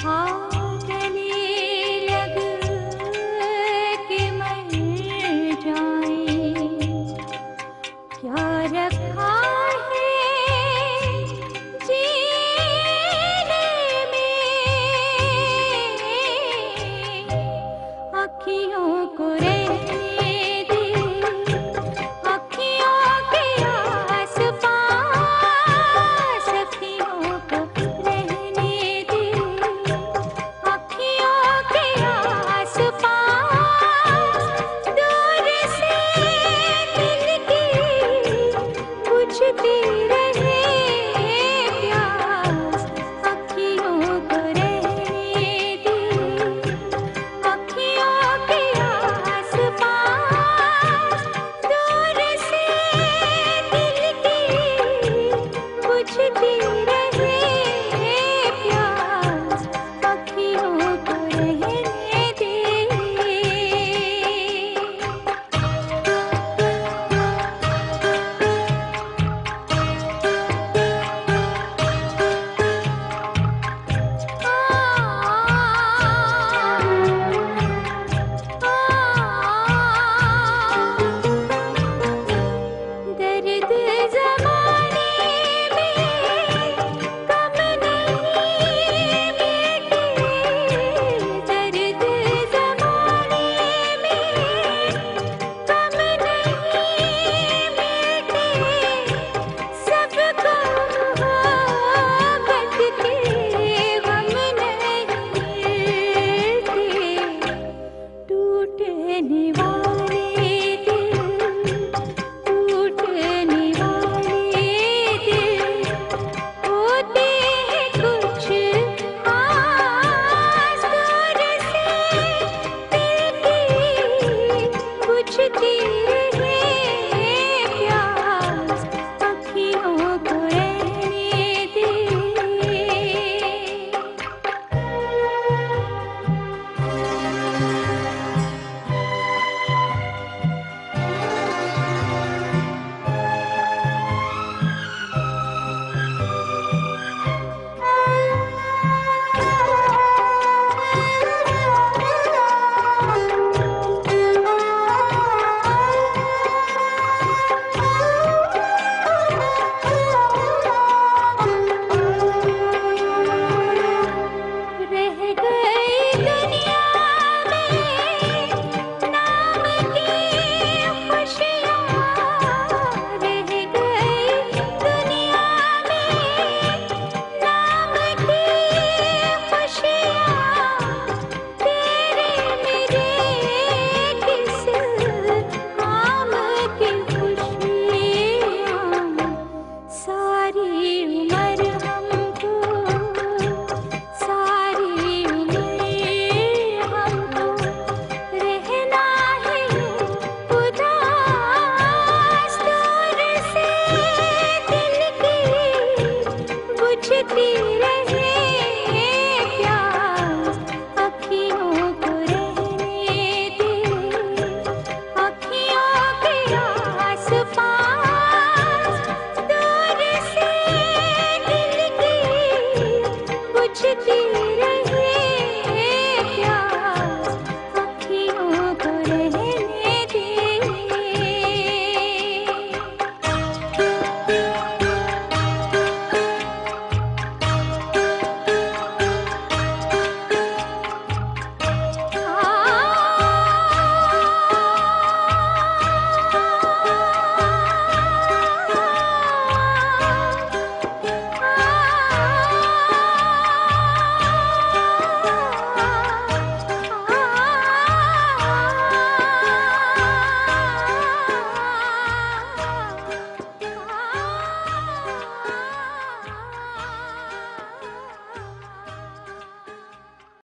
Huh? छिपी रहे